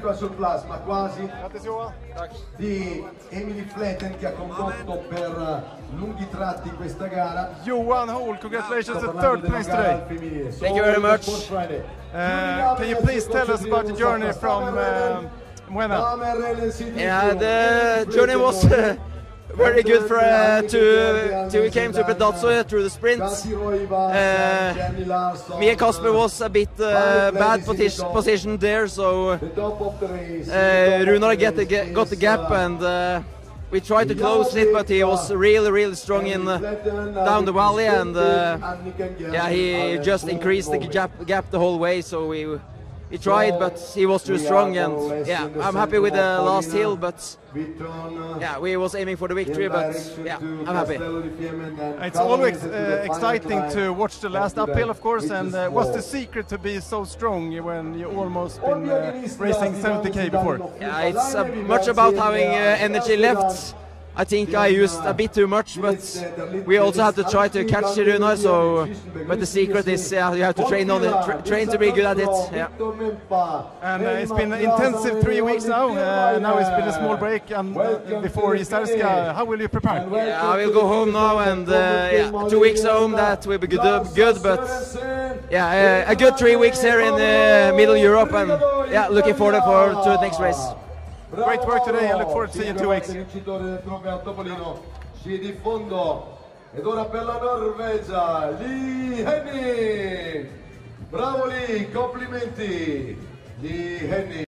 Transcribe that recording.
Qua sul plasma quasi Grattis di Emilie Fleten che ha condotto per eh, lunghi tratti questa gara. Johan Hoel, congratulations Sto to parlando third place today! al. Thank you very Solo much. Sport Friday. Uh, can you please tell us about the journey from uh, Moena? Yeah, the journey was uh, very good for uh, to to we came to Pedazzo through the sprints. Uh, me and Kasper was a bit uh, bad position, positioned there, so uh, Runar get the, got the gap and uh, we tried to close it, but he was really, really strong in uh, down the valley and uh, yeah, he just increased the gap, gap the whole way. So we we tried, but he was too strong, and yeah, I'm happy with the last hill, but yeah, we was aiming for the victory, but yeah, I'm happy. It's always uh, exciting to watch the last uphill, of course. And uh, what's the secret to be so strong when you almost been uh, racing 70k before? Yeah, it's uh, much about having uh, energy left. I think I used a bit too much, but we also have to try to catch the Runar. So, but the secret is yeah, you have to train on it, tra- train to be good at it. Yeah. And uh, it's been intensive three weeks now. Uh, now it's been a small break and uh, before Jizerská. How will you prepare? Yeah, I will go home now, and uh, yeah, two weeks home that will be good. Good, but yeah, uh, a good three weeks here in uh, Middle Europe, and yeah, looking forward for to the next race. Great work today. I look forward to seeing you in two weeks. Vincitore del trofeo Topolino, sci di fondo. Ed ora per la Norvegia, Lee Henning. Bravo Lee, complimenti. Lee Henning.